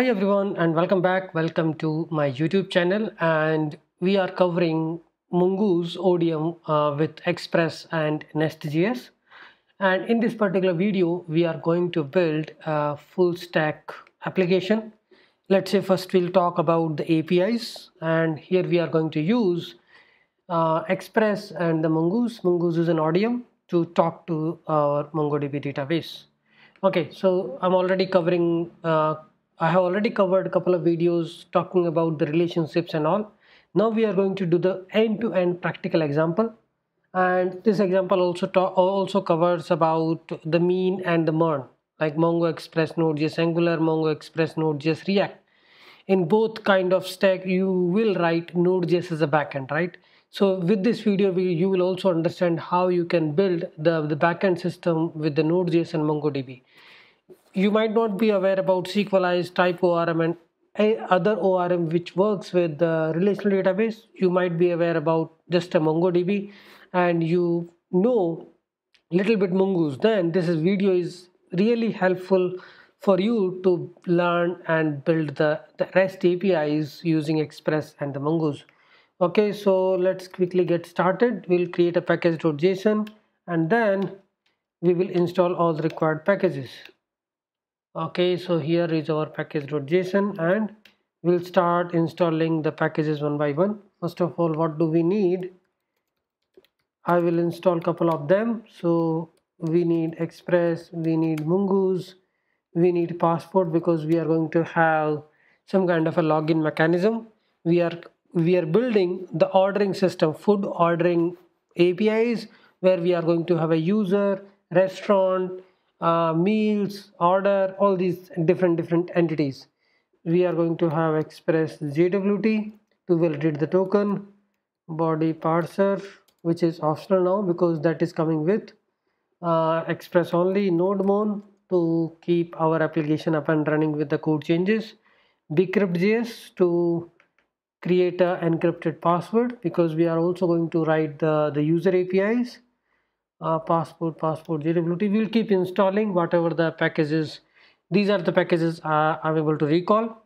Hi everyone and welcome back. Welcome to my YouTube channel and we are covering Mongoose ODM uh, with Express and Nest.js. And in this particular video, we are going to build a full stack application. Let's say first we'll talk about the APIs and here we are going to use uh, Express and the Mongoose. Mongoose is an ODM to talk to our MongoDB database. Okay, so I'm already covering uh, I have already covered a couple of videos talking about the relationships and all. Now we are going to do the end-to-end -end practical example. And this example also also covers about the mean and the MERN, like Mongo Express Node.js Angular, Mongo Express Node.js React. In both kind of stack, you will write Node.js as a backend, right? So with this video, we, you will also understand how you can build the, the backend system with the Node.js and MongoDB you might not be aware about Sequelize, type ORM and other ORM which works with the relational database. You might be aware about just a MongoDB and you know little bit Mongoose. Then this is video is really helpful for you to learn and build the, the REST APIs using Express and the Mongoose. Okay, so let's quickly get started. We'll create a package.json and then we will install all the required packages okay so here is our package.json and we'll start installing the packages one by one. First of all what do we need? I will install a couple of them. So we need express we need mongoose we need passport because we are going to have some kind of a login mechanism. We are we are building the ordering system food ordering apis where we are going to have a user restaurant uh, meals, order, all these different different entities. We are going to have express JWT to validate the token, body parser, which is optional now because that is coming with uh, express only, nodemon to keep our application up and running with the code changes, bcrypt.js to create a encrypted password because we are also going to write the, the user APIs uh, passport passport JWT we'll keep installing whatever the packages these are the packages uh, I'm able to recall.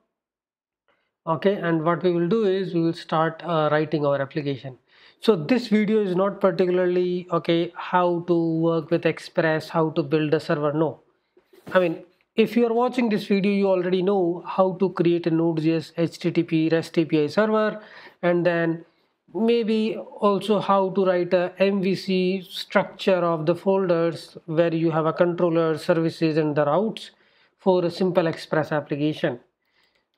Okay and what we will do is we will start uh, writing our application. So this video is not particularly okay how to work with express how to build a server no. I mean if you are watching this video you already know how to create a node.js http rest api server and then maybe also how to write a MVC structure of the folders where you have a controller services and the routes for a simple express application.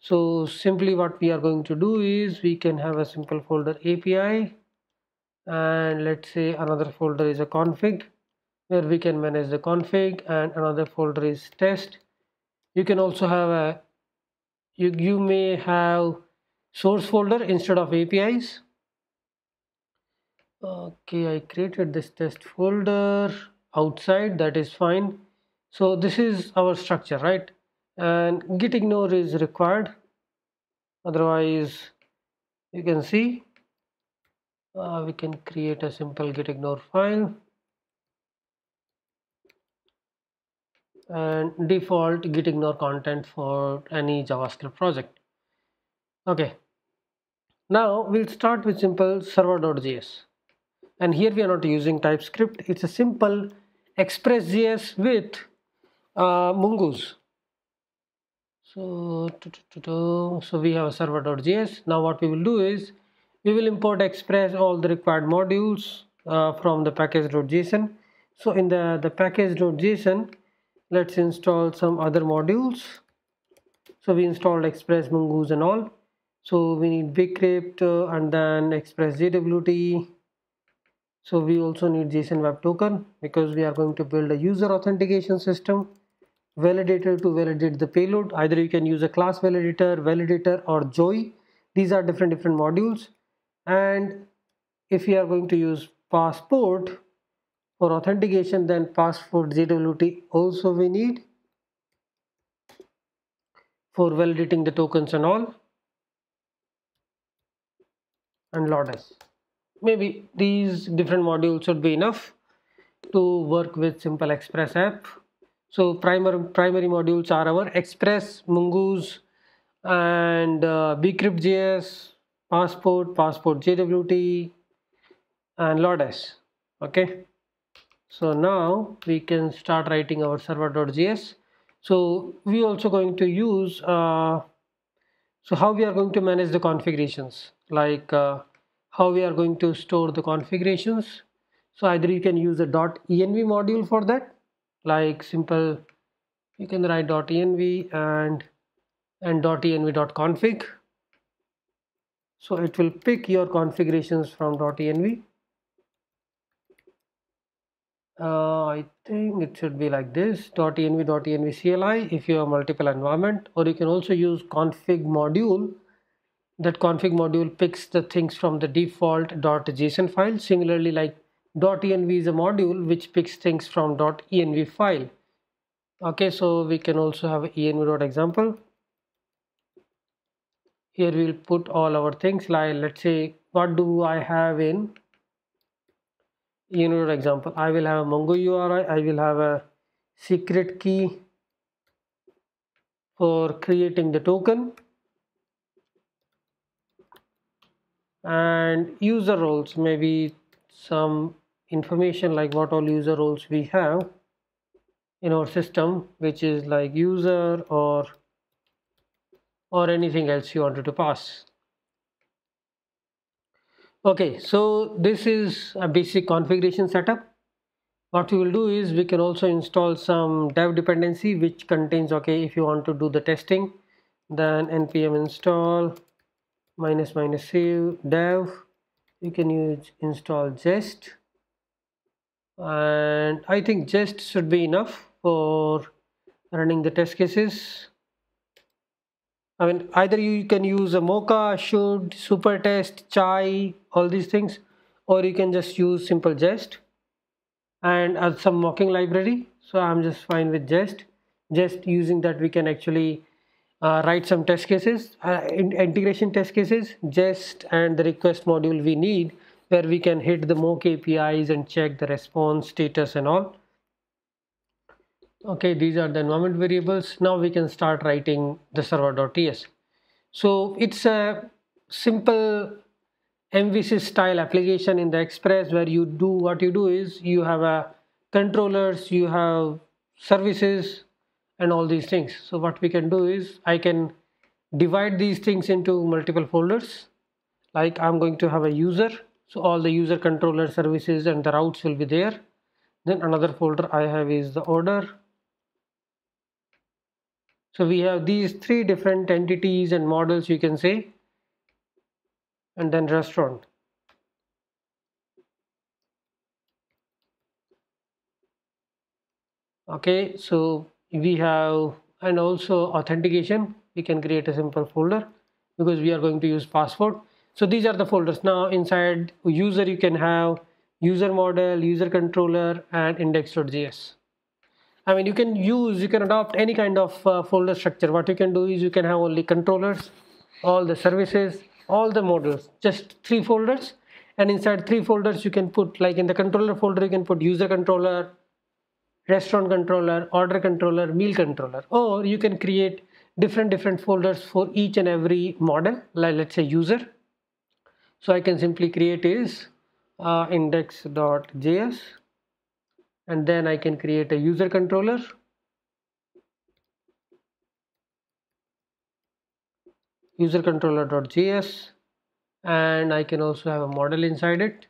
So simply what we are going to do is we can have a simple folder API and let's say another folder is a config where we can manage the config and another folder is test. You can also have a you, you may have source folder instead of APIs okay I created this test folder outside that is fine. So this is our structure right? And git ignore is required. Otherwise you can see uh, we can create a simple git ignore file. And default git ignore content for any javascript project. Okay. Now we'll start with simple server.js and here we are not using TypeScript. It's a simple Express.js with uh, Mongoose. So so we have a server.js now what we will do is we will import express all the required modules uh, from the package.json so in the the package.json let's install some other modules. So we installed express mongoose and all. So we need bcrypt uh, and then express jwt so we also need json web token because we are going to build a user authentication system validator to validate the payload. Either you can use a class validator validator or Joi. These are different different modules. And if we are going to use passport for authentication then passport jwt also we need for validating the tokens and all. And Lodash maybe these different modules should be enough to work with simple express app so primary primary modules are our express mongoose and uh, bcrypt.js, passport, passport JWT, and Lodash. Okay, so now we can start writing our server.js. So we also going to use. Uh, so how we are going to manage the configurations, like uh, how we are going to store the configurations. So either you can use a .env module for that, like simple. You can write .env and and .env.config so it will pick your configurations from .env uh, I think it should be like this .env .env CLI if you have multiple environment or you can also use config module that config module picks the things from the default .json file. Similarly like .env is a module which picks things from .env file. Okay so we can also have env.example here we'll put all our things like let's say what do I have in unit example? I will have a Mongo URI I will have a secret key for creating the token and user roles maybe some information like what all user roles we have in our system which is like user or or anything else you wanted to pass. Okay, so this is a basic configuration setup. What we will do is we can also install some dev dependency which contains, okay, if you want to do the testing, then npm install minus minus save dev. You can use install jest and I think jest should be enough for running the test cases I mean, either you can use a Mocha, Should, super test Chai, all these things, or you can just use simple Jest and add some mocking library. So I'm just fine with Jest. Just using that, we can actually uh, write some test cases, uh, in integration test cases, just and the request module we need, where we can hit the mock APIs and check the response status and all. Okay these are the environment variables. Now we can start writing the server.ts so it's a simple MVC style application in the express where you do what you do is you have a controllers you have services and all these things. So what we can do is I can divide these things into multiple folders. Like I'm going to have a user. So all the user controller services and the routes will be there. Then another folder I have is the order. So we have these three different entities and models you can say and then restaurant. Okay, so we have and also authentication we can create a simple folder because we are going to use passport. So these are the folders now inside user you can have user model, user controller and index.js. I mean, you can use, you can adopt any kind of uh, folder structure. What you can do is you can have only controllers, all the services, all the models, just three folders. And inside three folders, you can put like in the controller folder, you can put user controller, restaurant controller, order controller, meal controller, or you can create different different folders for each and every model, like let's say user. So I can simply create is uh, index.js and then I can create a user controller. User controller.js and I can also have a model inside it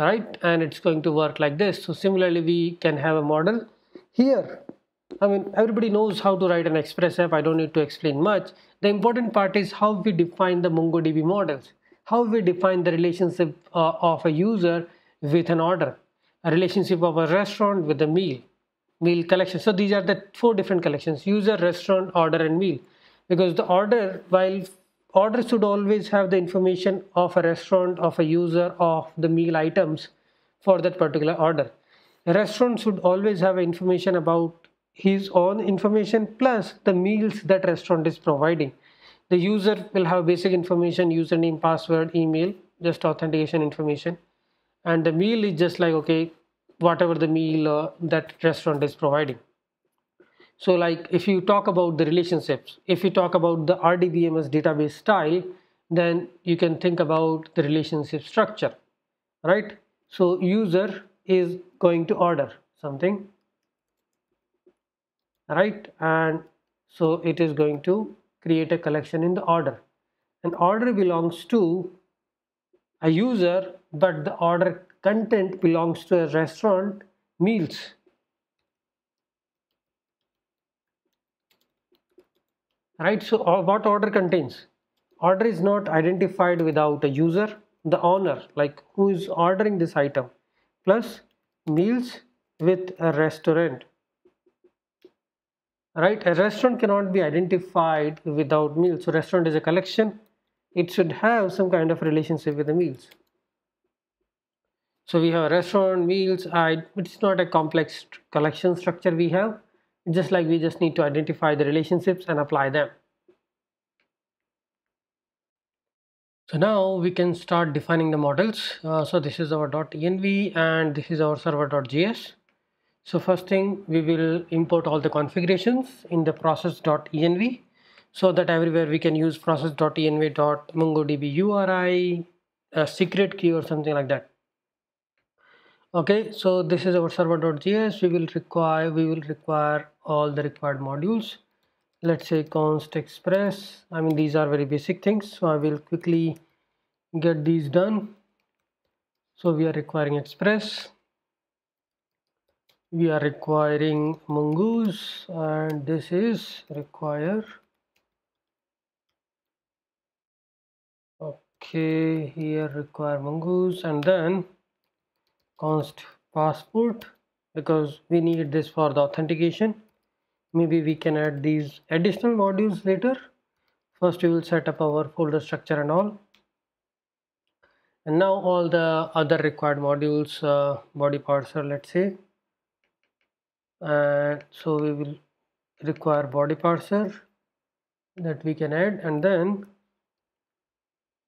right? And it's going to work like this. So similarly we can have a model here. I mean everybody knows how to write an express app I don't need to explain much. The important part is how we define the MongoDB models how we define the relationship uh, of a user with an order, a relationship of a restaurant with a meal, meal collection. So these are the four different collections, user, restaurant, order and meal. Because the order, while order should always have the information of a restaurant, of a user, of the meal items for that particular order. A restaurant should always have information about his own information plus the meals that restaurant is providing. The user will have basic information username password email just authentication information. And the meal is just like okay whatever the meal uh, that restaurant is providing so like if you talk about the relationships if you talk about the rdbms database style then you can think about the relationship structure right? So user is going to order something right? And so it is going to create a collection in the order. An order belongs to a user but the order content belongs to a restaurant meals right so uh, what order contains? Order is not identified without a user the owner like who is ordering this item plus meals with a restaurant. Right a restaurant cannot be identified without meals so restaurant is a collection. It should have some kind of relationship with the meals. So we have a restaurant meals I, it's not a complex collection structure we have just like we just need to identify the relationships and apply them. So now we can start defining the models. Uh, so this is our .env and this is our server.js so first thing we will import all the configurations in the process.env so that everywhere we can use process.env.mongodb URI a secret key or something like that okay so this is our server.js we will require we will require all the required modules. Let's say const express. I mean these are very basic things so i will quickly get these done. So we are requiring express. We are requiring mongoose and this is require. Okay here require mongoose and then const passport because we need this for the authentication. Maybe we can add these additional modules later. First we will set up our folder structure and all. And now all the other required modules uh, body parser let's say. And so we will require body parser that we can add. And then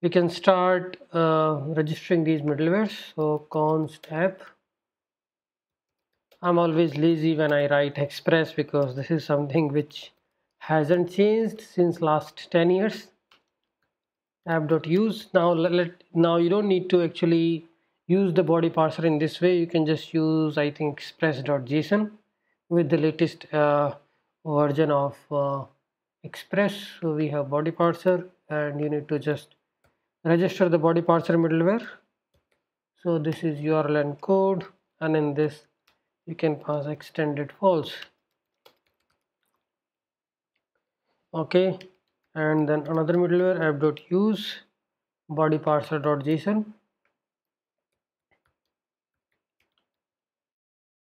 we can start uh, registering these middlewares. So const app. I'm always lazy when I write express because this is something which hasn't changed since last 10 years. App.use now let now you don't need to actually use the body parser in this way. You can just use I think express.json with the latest uh, version of uh, express. So we have body parser and you need to just register the body parser middleware. So this is urlencoded and in this you can pass extended false. Okay and then another middleware app.use body parser.json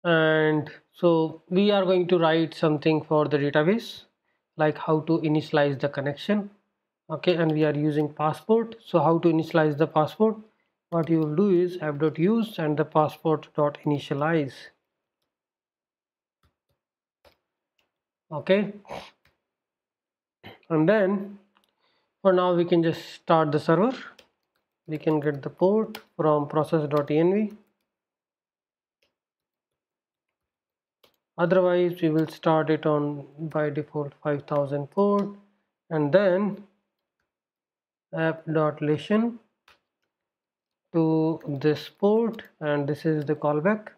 and so we are going to write something for the database like how to initialize the connection okay and we are using passport. So how to initialize the passport? What you will do is app.use and the passport dot initialize. Okay. And then for now we can just start the server. We can get the port from process.env otherwise we will start it on by default 5000 port. And then app.listen to this port and this is the callback.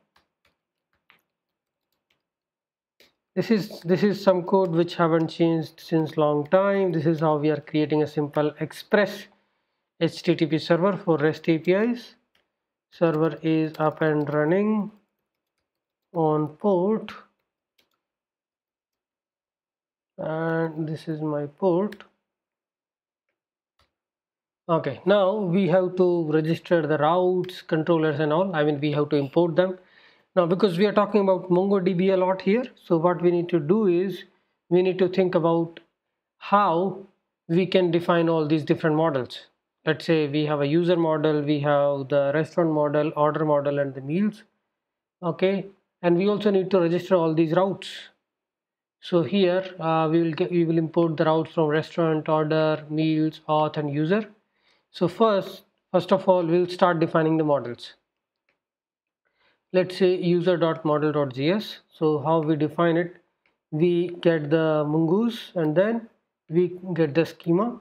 This is this is some code which haven't changed since long time. This is how we are creating a simple express http server for rest apis server is up and running on port. And this is my port okay now we have to register the routes controllers and all. I mean we have to import them. Now because we are talking about mongodb a lot here so what we need to do is we need to think about how we can define all these different models. Let's say we have a user model we have the restaurant model order model and the meals. Okay and we also need to register all these routes. So here uh, we will get we will import the routes from restaurant order meals auth and user so first, first of all, we'll start defining the models. Let's say user.model.js. So how we define it? we get the mongoose and then we get the schema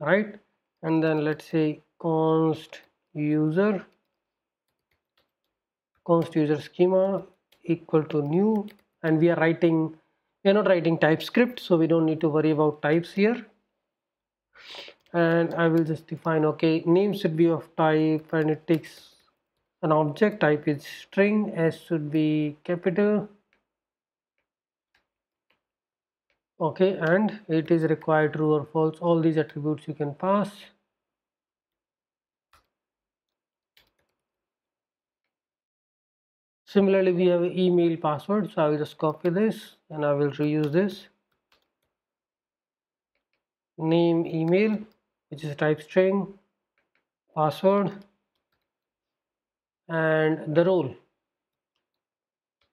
right and then let's say const user const user schema equal to new and we are writing we are not writing typescript so we don't need to worry about types here and I will just define okay name should be of type and it takes an object type is string s should be capital. Okay and it is required true or false all these attributes you can pass. Similarly we have email password so i will just copy this and i will reuse this. Name email which is type string password and the role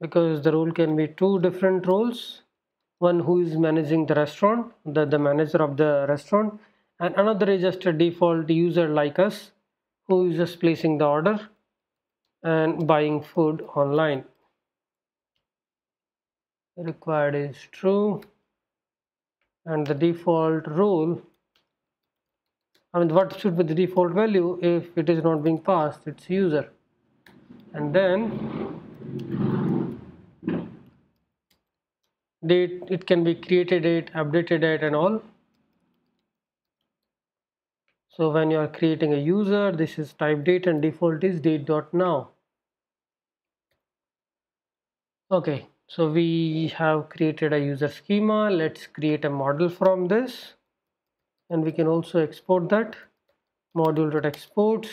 because the role can be two different roles one who is managing the restaurant the, the manager of the restaurant and another is just a default user like us who is just placing the order and buying food online. Required is true and the default role I mean what should be the default value if it is not being passed? It's user. And then date it can be created date updated date and all. So when you are creating a user this is type date and default is date dot now. Okay so we have created a user schema. Let's create a model from this and we can also export that. Module dot exports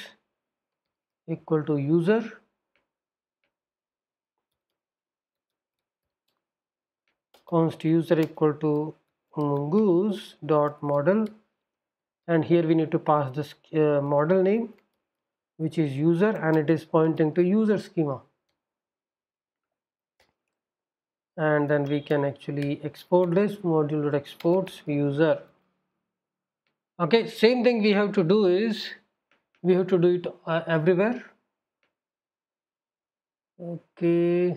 equal to user. Const user equal to mongoose dot model. And here we need to pass this uh, model name which is user and it is pointing to user schema. And then we can actually export this module exports user okay same thing we have to do is we have to do it uh, everywhere. Okay.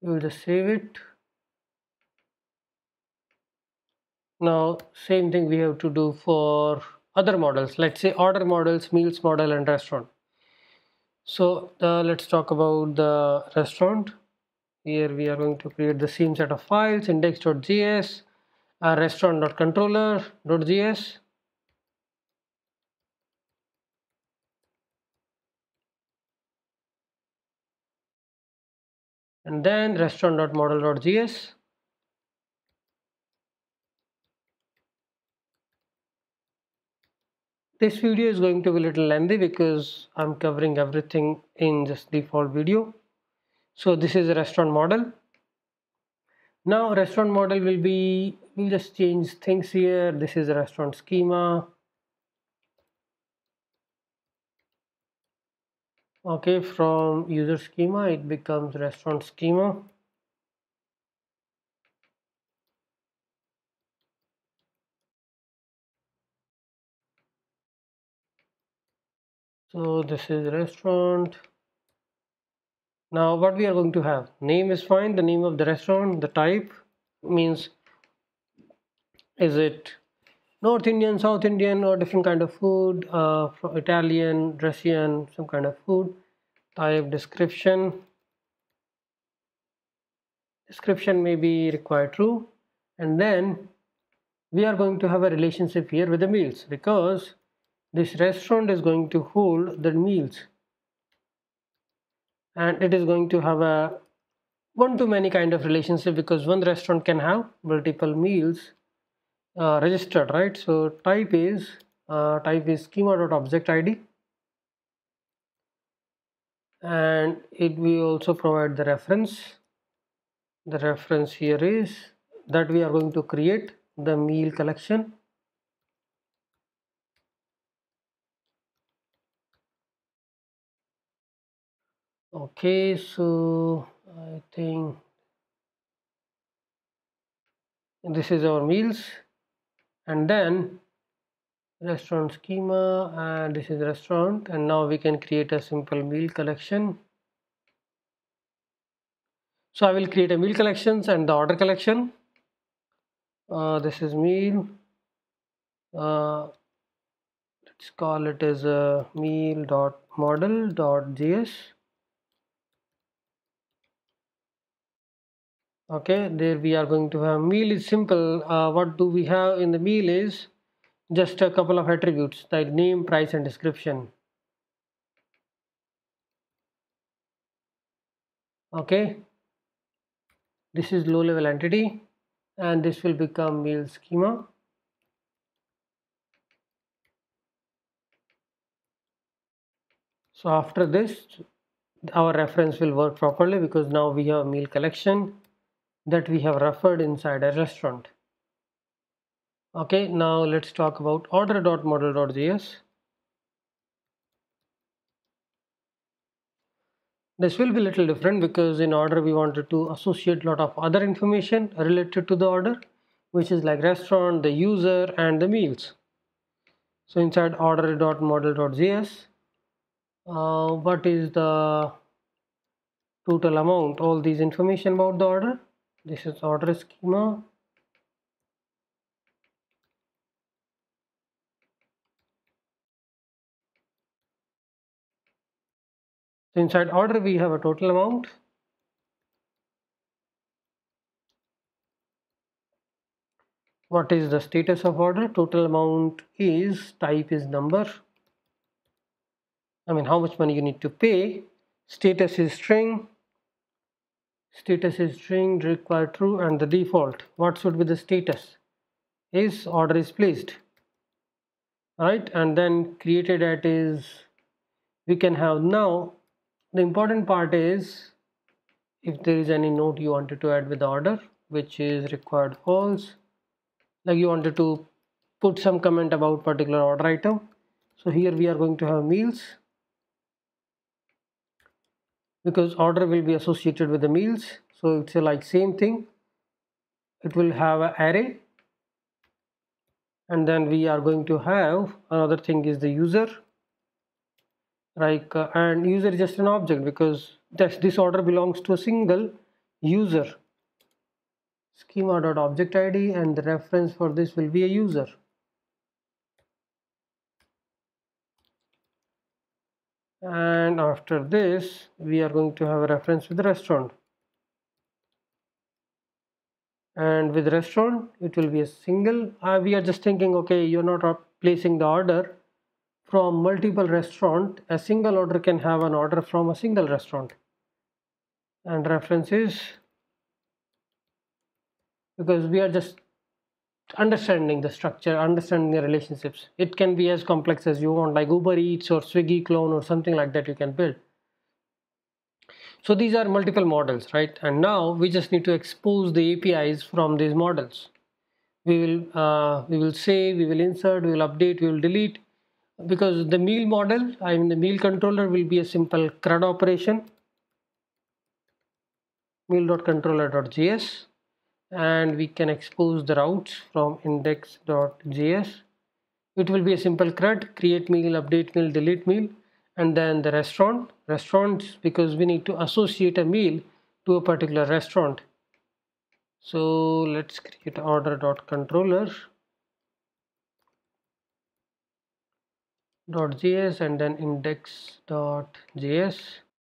We will just save it. Now same thing we have to do for other models. Let's say order models meals model and restaurant. So let's talk about the restaurant. Here we are going to create the same set of files index.js uh, restaurant.controller.js and then restaurant.model.js this video is going to be a little lengthy because I'm covering everything in just default video. So this is a restaurant model. Now restaurant model will be we'll just change things here. This is restaurant schema. Okay from user schema it becomes restaurant schema. So this is restaurant. Now what we are going to have? Name is fine. The name of the restaurant the type means is it North Indian, South Indian or different kind of food, uh, Italian, Russian, some kind of food. Type description. Description may be required true. And then we are going to have a relationship here with the meals because this restaurant is going to hold the meals and it is going to have a one to many kind of relationship because one restaurant can have multiple meals uh, registered right? So type is uh, type is schema dot object id and it will also provide the reference. The reference here is that we are going to create the meal collection. Okay so I think this is our meals and then restaurant schema and this is restaurant and now we can create a simple meal collection So I will create a meal collections and the order collection. Uh, this is meal. Uh, let's call it as a meal dot model dot js. Okay, there we are going to have meal is simple. Uh, what do we have in the meal is just a couple of attributes like name, price, and description. Okay, this is low level entity and this will become meal schema so after this our reference will work properly because now we have meal collection that we have referred inside a restaurant. Okay now let's talk about order.model.js This will be a little different because in order we wanted to associate a lot of other information related to the order which is like restaurant, the user and the meals. So inside order.model.js uh, what is the total amount all these information about the order this is order schema. So inside order we have a total amount. What is the status of order? Total amount is type is number. I mean how much money you need to pay. Status is string status is string require true and the default. What should be the status? Is order is placed. Right? And then created at is we can have now the important part is if there is any note you wanted to add with the order which is required false like you wanted to put some comment about particular order item. So here we are going to have meals because order will be associated with the meals. So it's a like same thing. It will have an array. And then we are going to have another thing is the user. Like uh, and user is just an object because this, this order belongs to a single user. Schema dot object id and the reference for this will be a user and after this we are going to have a reference with the restaurant. And with restaurant it will be a single uh, we are just thinking okay you're not placing the order from multiple restaurant. A single order can have an order from a single restaurant. And references because we are just understanding the structure understanding the relationships. It can be as complex as you want like uber eats or swiggy clone or something like that you can build. So these are multiple models right? And now we just need to expose the apis from these models. We will uh, we will save we will insert we will update we will delete. Because the meal model I mean the meal controller will be a simple CRUD operation. meal.controller.js and we can expose the routes from index.js it will be a simple CRUD create meal update meal delete meal and then the restaurant. Restaurants because we need to associate a meal to a particular restaurant. So let's create order.controller .js and then index.js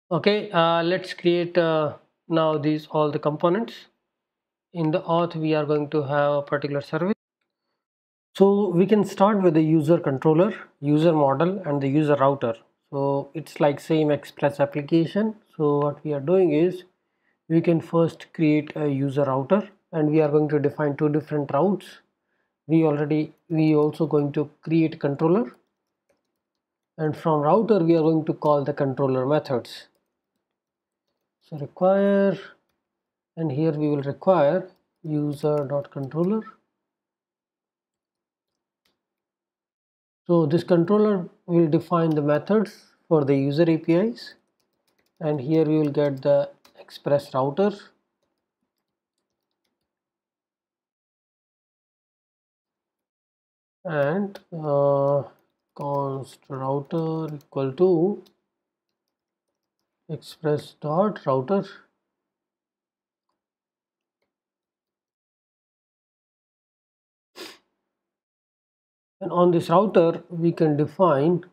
okay uh, let's create uh, now these all the components in the auth we are going to have a particular service. So we can start with the user controller user model and the user router. So it's like same express application. So what we are doing is we can first create a user router and we are going to define two different routes. We already we also going to create controller. And from router we are going to call the controller methods. So require and here we will require user.controller so this controller will define the methods for the user APIs and here we will get the express router. And uh, const router equal to express dot router and on this router we can define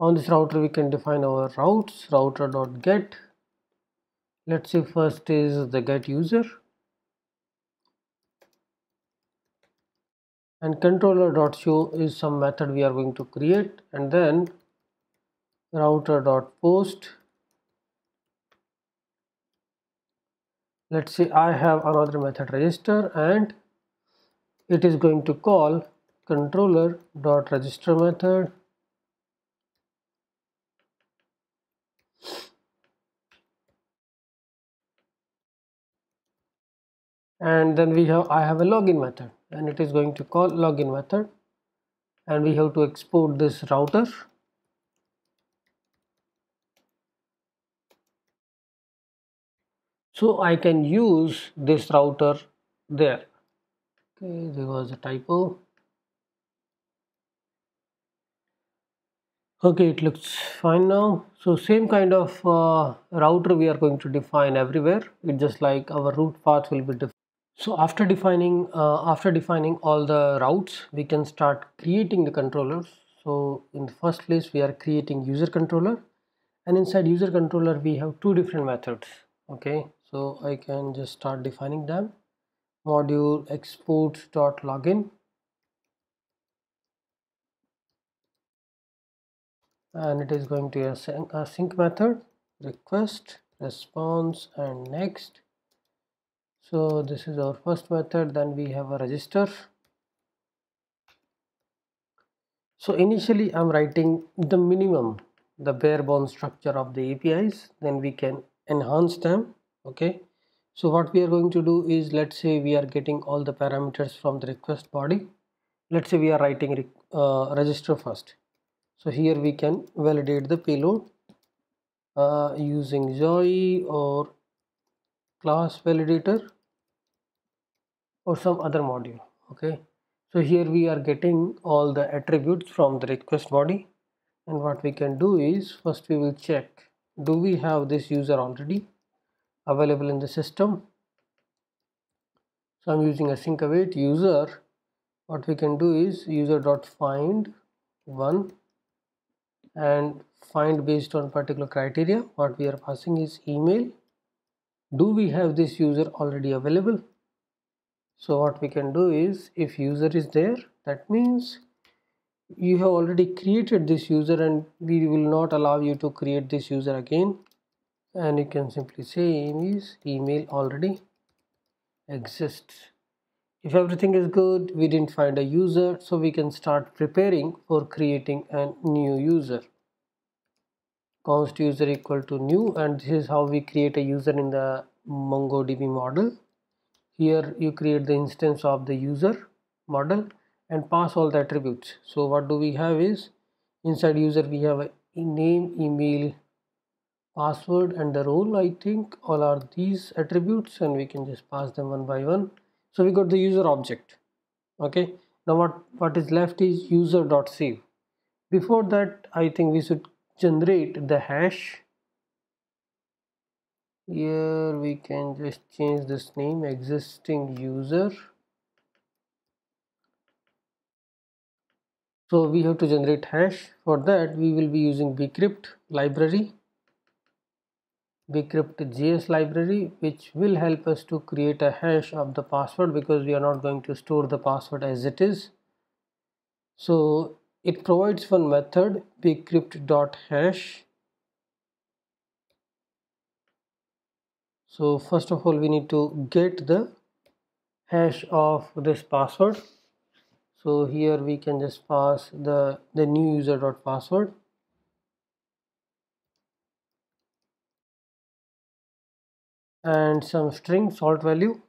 on this router we can define our routes router dot get let's say first is the get user. And controller dot show is some method we are going to create. And then router dot post let's say I have another method register and it is going to call controller dot register method. And then we have I have a login method. And it is going to call login method. And we have to export this router. So I can use this router there okay there was a typo okay it looks fine now so same kind of uh, router we are going to define everywhere it's just like our route path will be different so after defining uh, after defining all the routes, we can start creating the controllers. So in the first place, we are creating user controller and inside user controller, we have two different methods. Okay, so I can just start defining them. Module exports dot login. And it is going to async method. Request response and next. So this is our first method. Then we have a register. So initially i'm writing the minimum the bare bone structure of the apis then we can enhance them okay so what we are going to do is let's say we are getting all the parameters from the request body. Let's say we are writing uh, register first. So here we can validate the payload uh, using Zoe or class validator or some other module okay? So here we are getting all the attributes from the request body. And what we can do is first we will check do we have this user already available in the system. So i'm using async await user. What we can do is user dot find one and find based on particular criteria. What we are passing is email. Do we have this user already available? So what we can do is if user is there that means you have already created this user and we will not allow you to create this user again and you can simply say is email already exists. If everything is good we didn't find a user so we can start preparing for creating a new user. Const user equal to new and this is how we create a user in the mongodb model. Here you create the instance of the user model and pass all the attributes. So what do we have is inside user we have a name email password and the role i think all are these attributes and we can just pass them one by one. So we got the user object okay? Now what what is left is user dot save before that i think we should generate the hash. Here we can just change this name existing user. So we have to generate hash. For that we will be using bcrypt library bcrypt js library which will help us to create a hash of the password because we are not going to store the password as it is. So it provides one method bcrypt.hash so first of all we need to get the hash of this password. So here we can just pass the the new user dot password and some string salt value.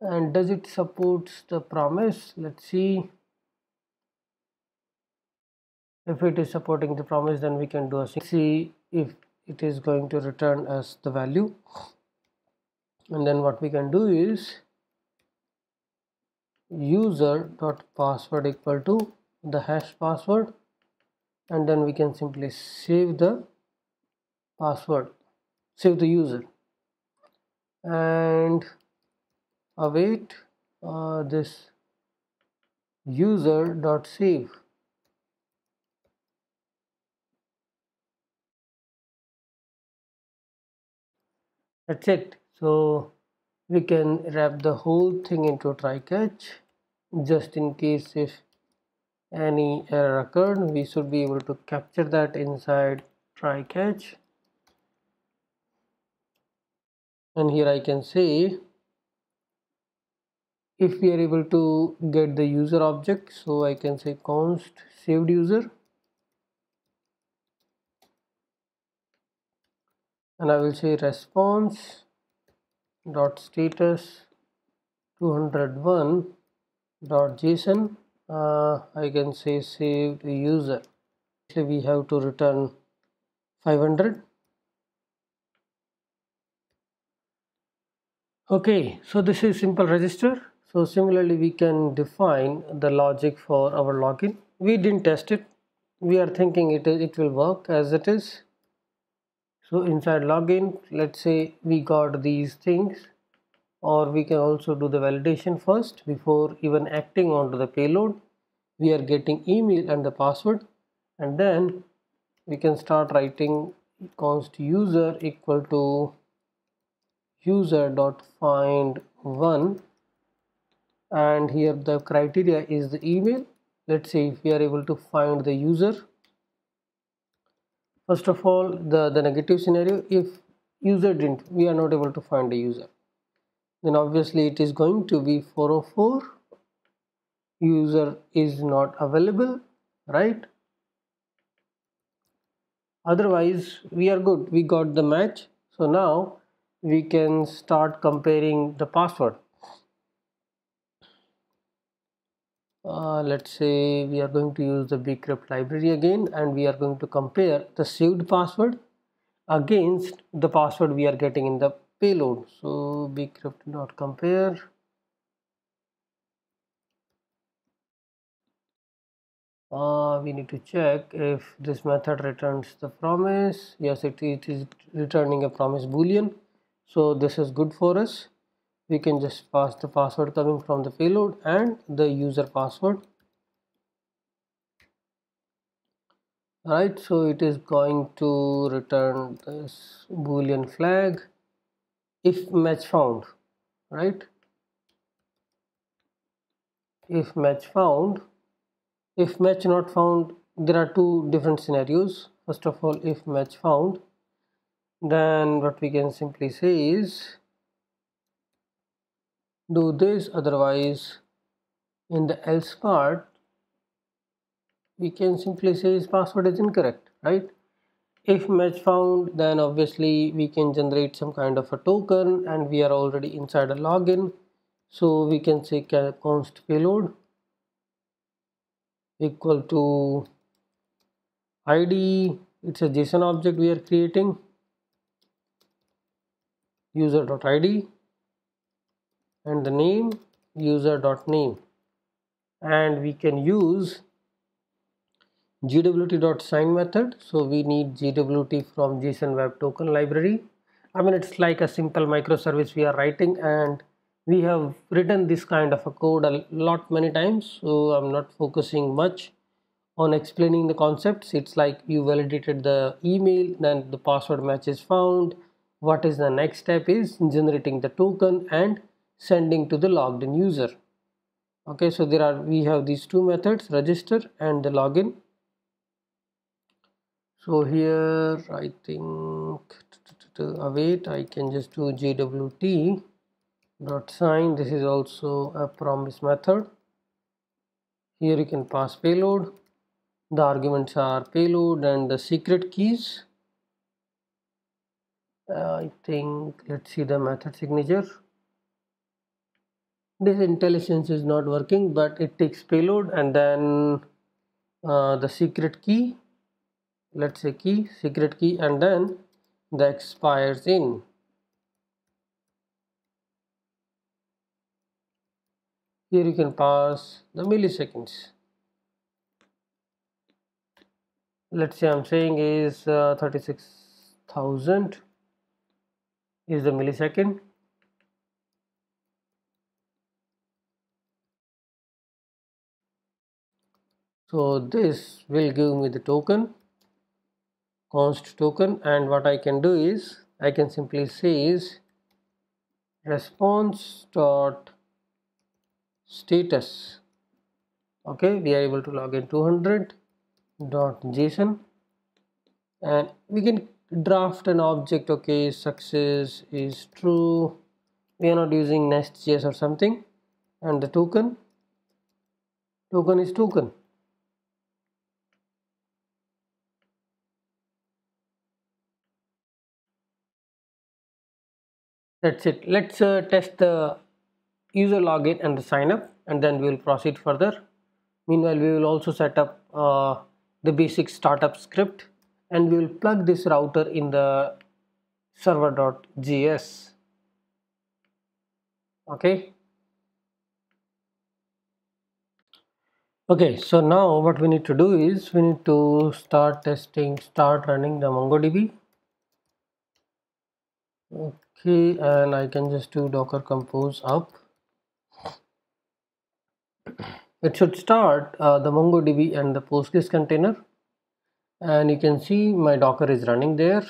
And does it supports the promise? Let's see. If it is supporting the promise then we can do a see if it is going to return as the value. And then what we can do is user dot password equal to the hash password and then we can simply save the password save the user. And await uh, this user dot save that's it. So we can wrap the whole thing into try catch just in case if any error occurred we should be able to capture that inside try catch and here I can say if we are able to get the user object so I can say const saved user. And I will say response dot status 201 dot json uh, I can say saved user. So we have to return 500 okay so this is simple register. So similarly we can define the logic for our login. We didn't test it. We are thinking it, it will work as it is. So inside login let's say we got these things or we can also do the validation first before even acting onto the payload. We are getting email and the password. And then we can start writing const user equal to user dot find one. And here the criteria is the email. Let's say if we are able to find the user. First of all the the negative scenario if user didn't we are not able to find the user then obviously it is going to be 404 user is not available right? Otherwise we are good. We got the match. So now we can start comparing the password. Uh, let's say we are going to use the bcrypt library again and we are going to compare the saved password against the password we are getting in the payload. So bcrypt.compare uh, we need to check if this method returns the promise. Yes it, it is returning a promise boolean. So this is good for us. We can just pass the password coming from the payload and the user password. Right so it is going to return this boolean flag if match found right? If match found if match not found there are two different scenarios. First of all if match found then what we can simply say is do this otherwise in the else part we can simply say his password is incorrect right if match found then obviously we can generate some kind of a token and we are already inside a login. So we can say const payload equal to id it's a json object we are creating. User.id and the name user.name and we can use jwt.sign method. So we need jwt from json web token library. I mean it's like a simple microservice we are writing and we have written this kind of a code a lot many times. So i'm not focusing much on explaining the concepts. It's like you validated the email then the password match is found. What is the next step is generating the token and sending to the logged in user. Okay so there are we have these two methods register and the login so here I think await I can just do JWT dot sign. This is also a promise method. Here you can pass payload. The arguments are payload and the secret keys. Uh, I think let's see the method signature. This IntelliSense is not working but it takes payload and then uh, the secret key let's say key secret key and then the expires in. Here you can pass the milliseconds. Let's say i'm saying is uh, 36000 is the millisecond. So this will give me the token const token and what I can do is I can simply say is response dot status. Okay we are able to log in 200 dot json and we can draft an object okay success is true. We are not using nest.js or something and the token token is token that's it. Let's uh, test the user login and the sign up and then we will proceed further. Meanwhile we will also set up uh, the basic startup script and we will plug this router in the server.js okay? Okay so now what we need to do is we need to start testing start running the mongodb okay and i can just do docker compose up. It should start uh, the mongodb and the postgres container. And you can see my docker is running there.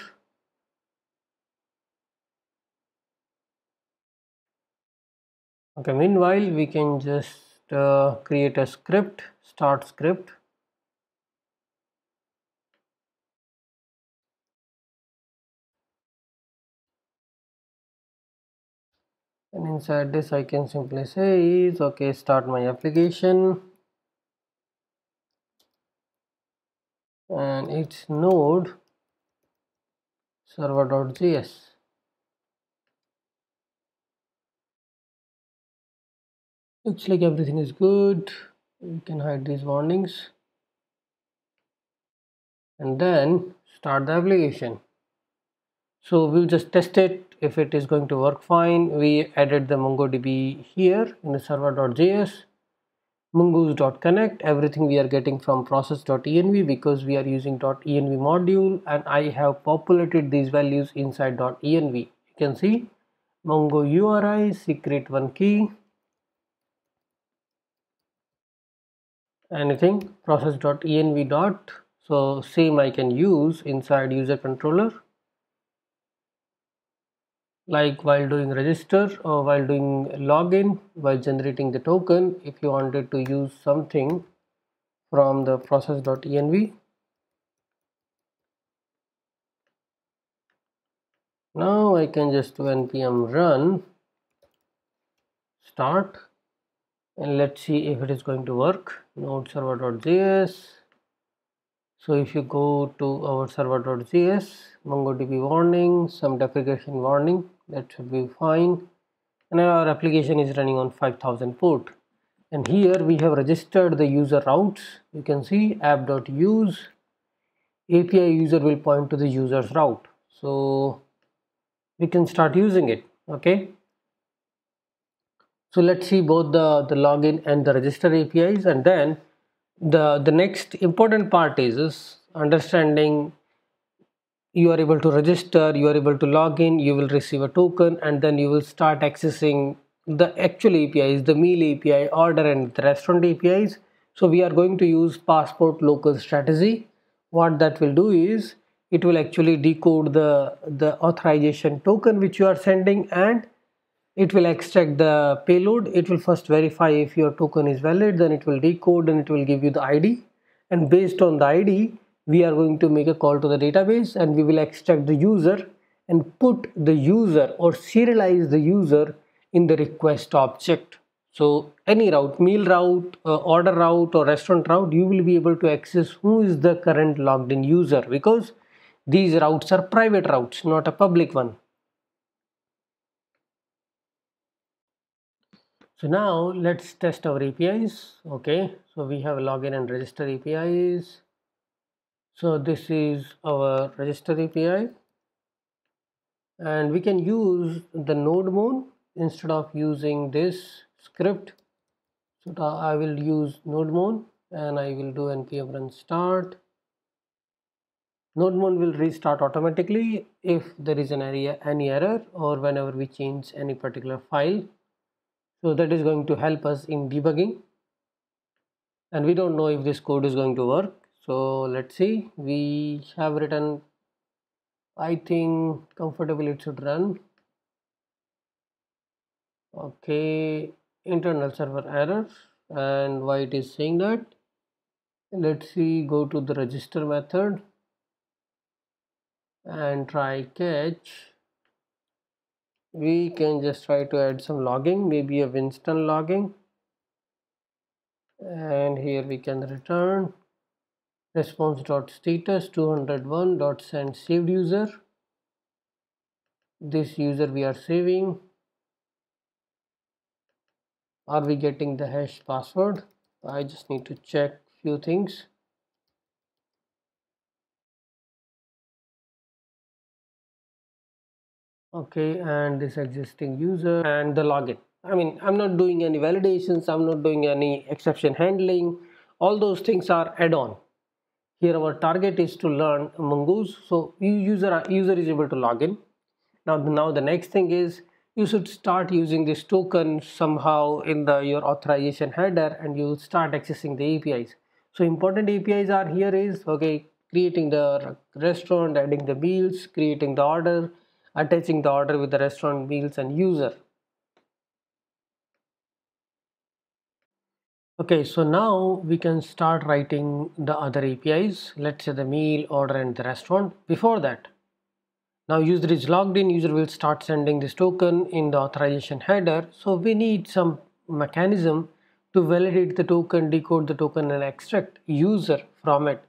Okay meanwhile we can just uh, create a script start script and inside this I can simply say is okay start my application. And its node server.js looks like everything is good. We can hide these warnings. And then start the application so we'll just test it. If it is going to work fine we added the mongodb here in the server.js mongoose.connect everything we are getting from process.env because we are using .env module and I have populated these values inside .env you can see mongo URI secret one key anything process.env dot. So same I can use inside user controller like while doing register or while doing login while generating the token if you wanted to use something from the process.env now I can just do npm run start and let's see if it is going to work. Node server.js so if you go to our server.js mongodb warning some deprecation warning that should be fine. And our application is running on 5000 port. And here we have registered the user routes. You can see app.use API user will point to the user's route. So we can start using it okay? So let's see both the the login and the register APIs and then the the next important part is, is understanding you are able to register you are able to log in you will receive a token and then you will start accessing the actual apis the meal api order and the restaurant apis so we are going to use passport local strategy. What that will do is it will actually decode the the authorization token which you are sending and it will extract the payload. It will first verify if your token is valid then it will decode and it will give you the id and based on the id we are going to make a call to the database and we will extract the user and put the user or serialize the user in the request object. So any route meal route uh, order route or restaurant route you will be able to access who is the current logged in user because these routes are private routes not a public one So now let's test our APIs. Okay, so we have login and register APIs. So this is our register API and we can use the nodemon instead of using this script. So I will use nodemon and I will do npm run start nodemon will restart automatically if there is an area any error or whenever we change any particular file so that is going to help us in debugging. And we don't know if this code is going to work. So let's see. We have written I think comfortably it should run. Okay. Internal server error. And why it is saying that? Let's see. Go to the register method. And try catch we can just try to add some logging maybe a winston logging. And here we can return. Response dot status 201 dot send saved user. This user we are saving. Are we getting the hash password? I just need to check few things okay and this existing user and the login. I mean I'm not doing any validations I'm not doing any exception handling. All those things are add-on. Here our target is to learn mongoose so user uh, user is able to log in. Now now the next thing is you should start using this token somehow in the your authorization header and you start accessing the apis so important apis are here is okay creating the restaurant adding the meals creating the order attaching the order with the restaurant meals and user okay so now we can start writing the other apis let's say the meal order and the restaurant before that now user is logged in, user will start sending this token in the authorization header. So we need some mechanism to validate the token, decode the token and extract user from it.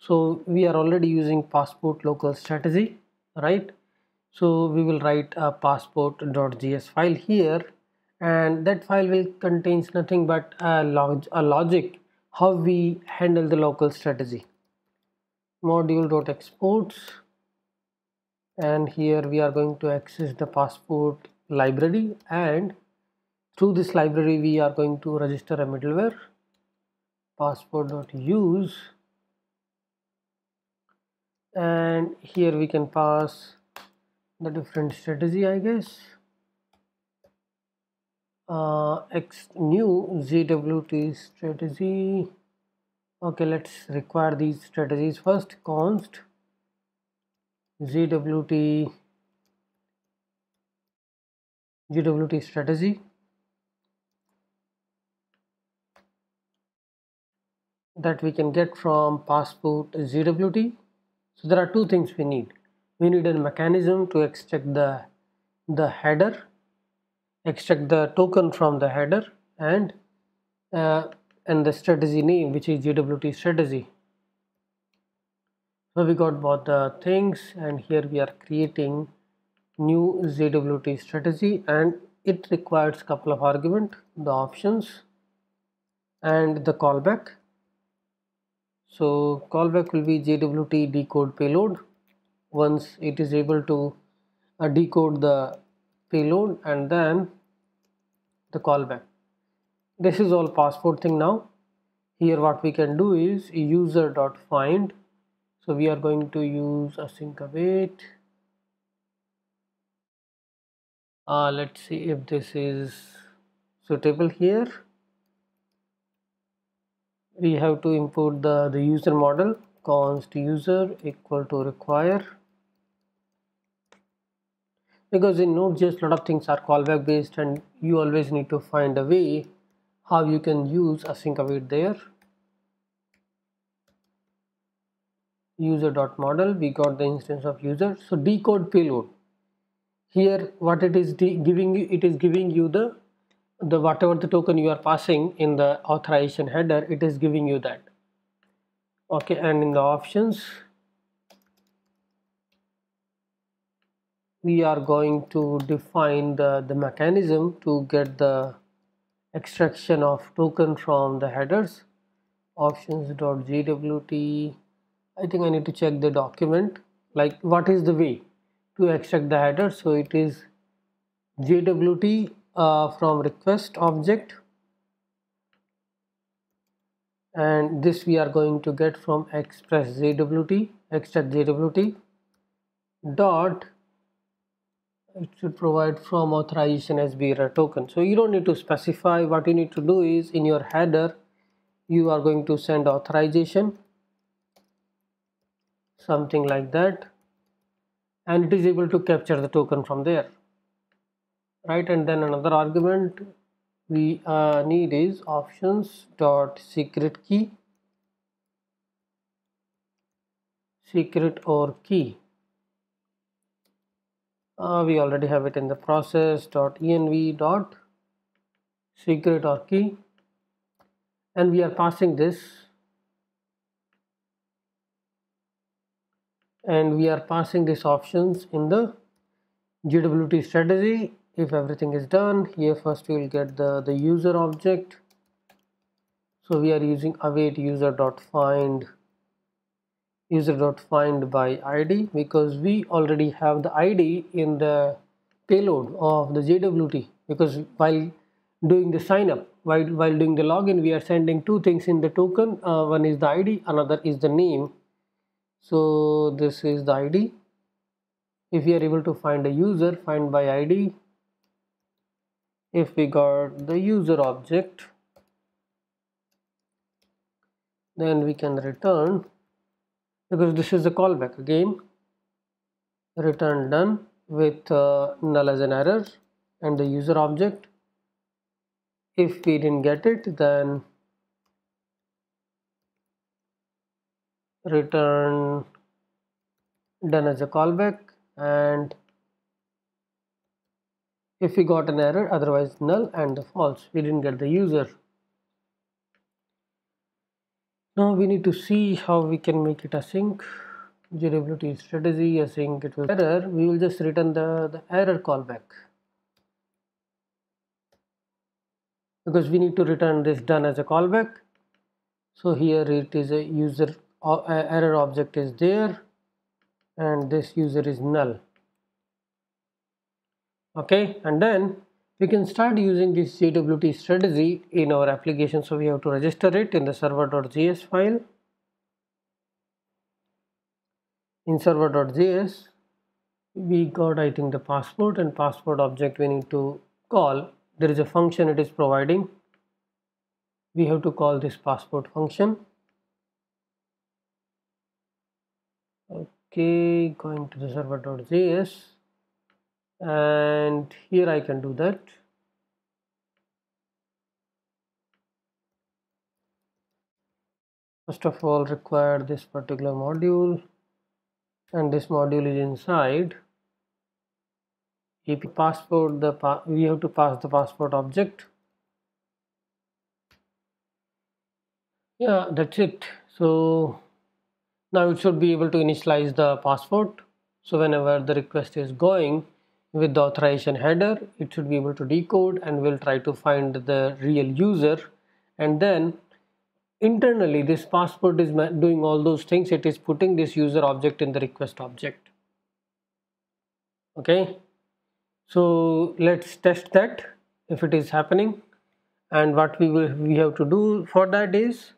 So we are already using passport local strategy, right? So we will write a passport.js file here and that file will contains nothing but a, log a logic how we handle the local strategy. Module.exports and here we are going to access the passport library and through this library we are going to register a middleware passport.use and here we can pass the different strategy I guess uh, X new JWT strategy okay let's require these strategies first const JWT JWT strategy that we can get from passport JWT. So there are two things we need. We need a mechanism to extract the the header, extract the token from the header and uh, and the strategy name which is JWT strategy. So we got both the things and here we are creating new JWT strategy and it requires couple of argument the options and the callback. So callback will be JWT decode payload once it is able to uh, decode the payload and then the callback. This is all passport thing now. Here what we can do is user dot find. So we are going to use async await. Uh, let's see if this is suitable here. We have to import the the user model. Const user equal to require because in Node.js a lot of things are callback based and you always need to find a way how you can use async await there. User dot model we got the instance of user. So decode payload. Here what it is giving you it is giving you the the whatever the token you are passing in the authorization header it is giving you that. Okay and in the options we are going to define the the mechanism to get the extraction of token from the headers options.jwt I think I need to check the document. Like what is the way to extract the header? So it is JWT uh, from request object. And this we are going to get from express JWT extract JWT dot it should provide from authorization as bearer token. So you don't need to specify. What you need to do is in your header you are going to send authorization something like that and it is able to capture the token from there. Right? And then another argument we uh, need is options dot secret key. Secret or key uh, we already have it in the process dot env dot secret or key and we are passing this. And we are passing these options in the JWT strategy. If everything is done here first we will get the the user object. So we are using await user dot find user dot find by id because we already have the id in the payload of the JWT because while doing the sign up while, while doing the login we are sending two things in the token. Uh, one is the id another is the name. So this is the id if we are able to find a user find by id if we got the user object then we can return because this is a callback again. Return done with uh, null as an error and the user object. If we didn't get it then return done as a callback and if we got an error otherwise null and the false. We didn't get the user now we need to see how we can make it async JWT strategy async it will error. We will just return the, the error callback. Because we need to return this done as a callback. So here it is a user uh, error object is there and this user is null. Okay and then we can start using this JWT strategy in our application so we have to register it in the server.js file. In server.js we got I think the passport and passport object we need to call. There is a function it is providing. We have to call this passport function. Okay going to the server.js and here I can do that. First of all require this particular module. And this module is inside. If passport the pa we have to pass the passport object. Yeah that's it. So now it should be able to initialize the passport. So whenever the request is going with the authorization header it should be able to decode and we'll try to find the real user. And then internally this passport is doing all those things. It is putting this user object in the request object. Okay? So let's test that if it is happening. And what we will we have to do for that is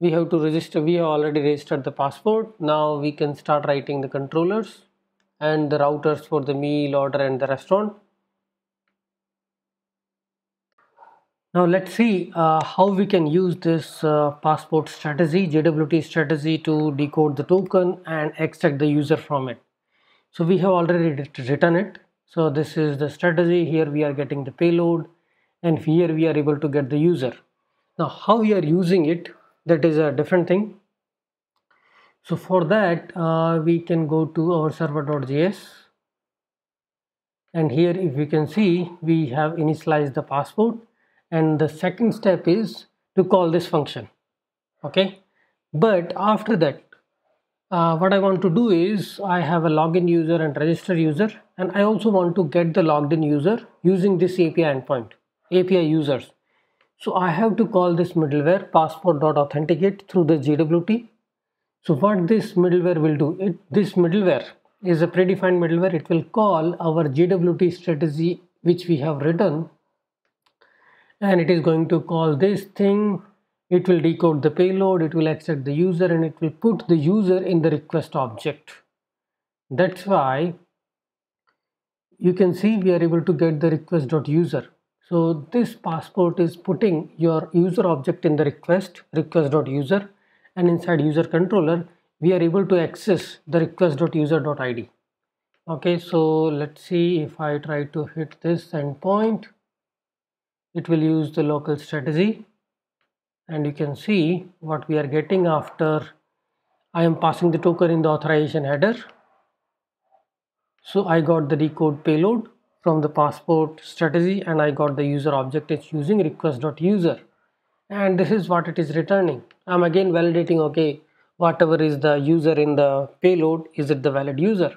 we have to register we have already registered the passport. Now we can start writing the controllers and the routers for the meal order and the restaurant. Now let's see uh, how we can use this uh, passport strategy JWT strategy to decode the token and extract the user from it. So we have already written it. So this is the strategy. Here we are getting the payload and here we are able to get the user. Now how we are using it that is a different thing so for that uh, we can go to our server.js and here if you can see we have initialized the passport and the second step is to call this function. Okay? But after that uh, what I want to do is I have a login user and register user. And I also want to get the logged in user using this API endpoint API users. So I have to call this middleware passport.authenticate through the JWT so what this middleware will do, it, this middleware is a predefined middleware. It will call our JWT strategy which we have written and it is going to call this thing. It will decode the payload. It will accept the user and it will put the user in the request object. That's why you can see we are able to get the request.user so this passport is putting your user object in the request request.user and inside user controller we are able to access the request.user.id okay so let's see if I try to hit this endpoint. It will use the local strategy. And you can see what we are getting after I am passing the token in the authorization header. So I got the decode payload from the passport strategy and I got the user object it's using request.user and this is what it is returning. I'm again validating okay whatever is the user in the payload is it the valid user?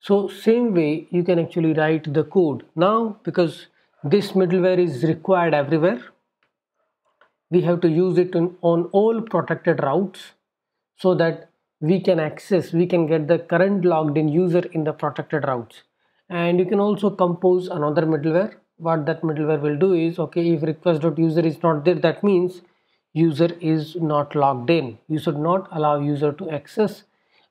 So same way you can actually write the code. Now because this middleware is required everywhere we have to use it on, on all protected routes so that we can access we can get the current logged in user in the protected routes. And you can also compose another middleware what that middleware will do is okay if request.user is not there that means user is not logged in. You should not allow user to access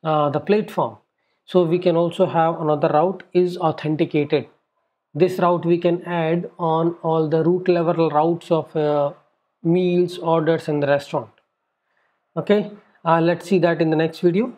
uh, the platform. So we can also have another route is authenticated. This route we can add on all the root level routes of uh, meals orders in the restaurant. Okay uh, let's see that in the next video